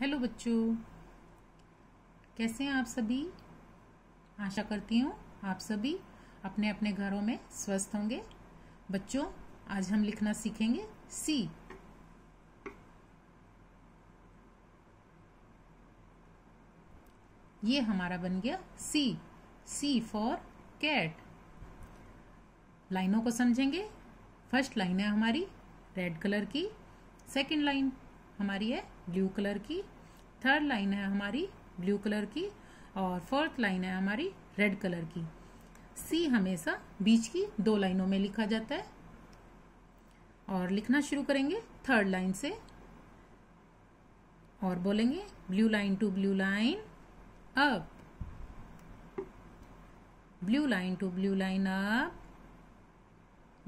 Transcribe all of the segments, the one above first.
Hello बच्चों। कैसे हैं आप सभी? आशा करती हूँ आप सभी अपने अपने घरों में स्वस्थ होंगे। बच्चों, आज हम लिखना सीखेंगे सी ये हमारा बन गया सी सी फॉर कैट लाइनों को समझेंगे। फ़र्स्ट लाइन है हमारी रेड कलर की। सेकंड लाइन हमारी है ब्लू कलर की, थर्ड लाइन है हमारी ब्लू कलर की और फोर्थ लाइन है हमारी रेड कलर की। सी हमेशा बीच की दो लाइनों में लिखा जाता है और लिखना शुरू करेंगे थर्ड लाइन से और बोलेंगे blue line to blue line up. Blue line to blue line up.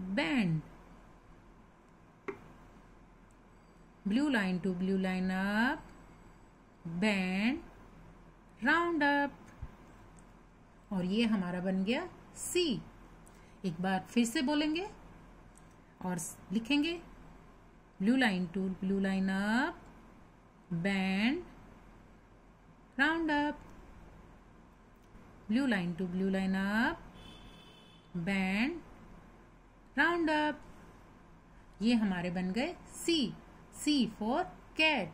Band. Blue line to blue line up bend, round up. और ये हमारा बन गया सी एक बार फिर से बोलेंगे और लिखेंगे blue line to blue line up band round up blue line to blue line up band round up ये हमारे बन गए सी C for cat.